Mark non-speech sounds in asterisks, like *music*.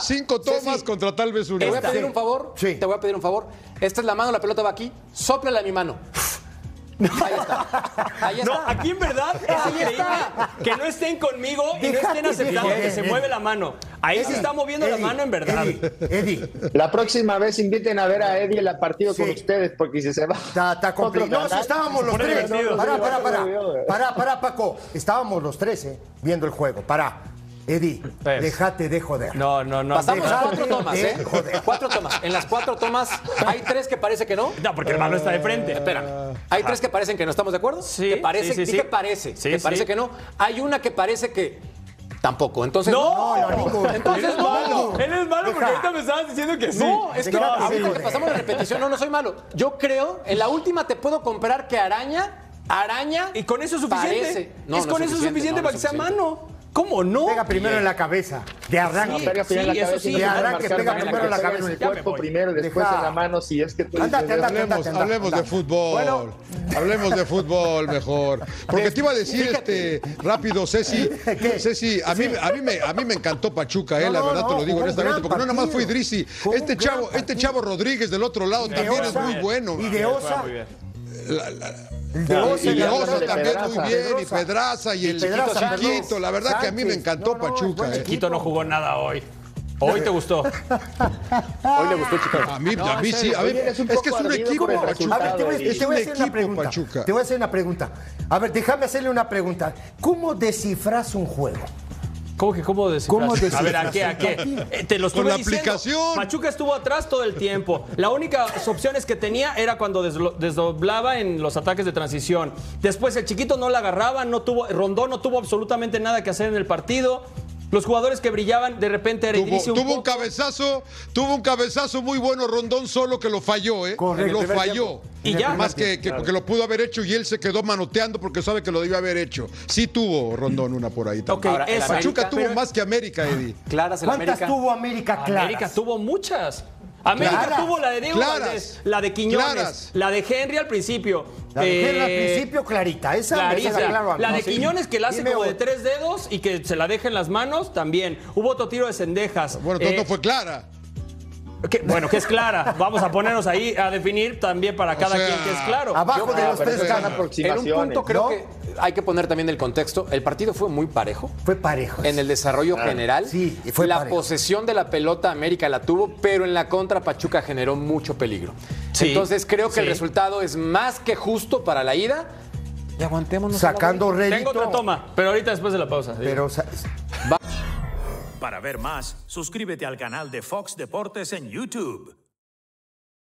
Cinco tomas contra tal vez una. Te voy a pedir un favor. Sí. Te voy a pedir un favor. Esta es la mano, la pelota va aquí. Sóplale a mi mano. *laughs* Ahí está. Ahí está. No, aquí en verdad es Ahí increíble está. que no estén conmigo y no estén aceptando que se mueve la mano. Ahí se está moviendo la mano en verdad. Eddie, Eddie, La próxima vez inviten a ver a Eddie el partido con ustedes, porque si se va. Está, está complicado. No, si estábamos los tres. Pará, pará, pará. Pará, pará, Paco. Estábamos los tres, ¿eh? Viendo el juego. Pará. Eddie, Pues. déjate de joder. No, no, no. Pasamos Déjate cuatro tomas, de ¿eh? joder. Cuatro tomas. En las cuatro tomas hay tres que parece que no. No, porque el malo está de frente. Espera. Hay tres que parecen que no estamos de acuerdo. Sí, Que parece, sí, sí, di sí. que parece. Sí, que parece sí. que no. Hay una que parece que tampoco. Entonces No, No, Nico. Entonces Él es no. malo. Él es malo porque Deja. ahorita me estabas diciendo que sí. No, es que No, ahorita sí, que pasamos de repetición, no, no soy malo. Yo creo, en la última te puedo comprar que araña, araña. Y con eso es suficiente. parece. No, es no con eso es suficiente no, no para que sea mano. ¿Cómo no? Pega primero en la cabeza. De arranque. Sí, Pega primero en sí, la eso cabeza sí. De arranque, pega primero en la que pega cabeza. en el cuerpo primero y después Deja. en la mano, si es que tú Ándate, dices, ándate, Hablemos, de fútbol. Bueno. Hablemos de fútbol mejor. Porque te iba a decir este rápido, Ceci. ¿Qué? Ceci, a mí, a mí me, a mí me encantó Pachuca, eh, No, la verdad no, te lo digo honestamente, porque no nada más fue. Idrisi. Este chavo, este chavo Rodríguez del otro lado también es muy bueno. Y de Osa. De No, Osa. Y también Pedraza. muy bien, y. Pedraza y el Pedraza, chiquito, chiquito. La verdad que a mí me encantó No, Pachuca. eh. equipo. Quito no jugó nada hoy. *laughs* Hoy te gustó. Hoy le gustó, chicos. A mí, No, a mí sí, a mí, es un es que es un equipo A ver, Pachuca. te voy, Eddie. te voy a hacer una equipo, pregunta. Pachuca. Te voy a hacer una pregunta. A ver, déjame hacerle una pregunta. ¿Cómo descifras un juego? ¿Cómo que cómo descifras? ¿Cómo A ver, ¿a qué? ¿A qué? Eh, te lo Con estuve la diciendo. aplicación. Pachuca estuvo atrás todo el tiempo. La única opciones que tenía era cuando desdoblaba en los ataques de transición. Después el chiquito no la agarraba, no tuvo, Rondón no tuvo absolutamente nada que hacer en el partido. Los jugadores que brillaban, de repente era Tuvo, un tuvo un cabezazo, tuvo un cabezazo muy bueno Rondón solo que lo falló, ¿eh? Correcto. Lo el falló. tiempo. Y ya. Más que, que porque lo pudo haber hecho y él se quedó manoteando porque sabe que lo debió haber hecho. Sí tuvo Rondón una por ahí también. Ahora, el esa. Pachuca América- tuvo pero- más que América, Eddie. Claras en ¿Cuántas América. tuvo América claras? América tuvo muchas. América Claras. tuvo la de Diego Claras. Valdés, la de Quiñones, Claras. la de Henry al principio. La de al eh, principio, clarita. Esa Clarita. claro. La de Sí. Quiñones que la hace Dime como de tres dedos y que se la deja en las manos también. Hubo otro tiro de cendejas. Bueno, entonces Eh, fue clara. que- bueno, que es clara. *laughs* Vamos a ponernos ahí a definir también para cada sea, quien que es claro. Abajo Yo- de ah, los tres son En un aproximaciones. punto creo ¿no? que hay que poner también el contexto. El partido fue muy parejo. Fue parejo. En el desarrollo general, Sí, y fue la parejo. posesión de la pelota América la tuvo, pero en la contra Pachuca generó mucho peligro. Sí, Entonces creo que el resultado es más que justo para la ida. Y aguantémonos. Sacando rédito. Tengo otra toma, pero ahorita después de la pausa. Pero, Para ver más, suscríbete al canal de Fox Deportes en YouTube.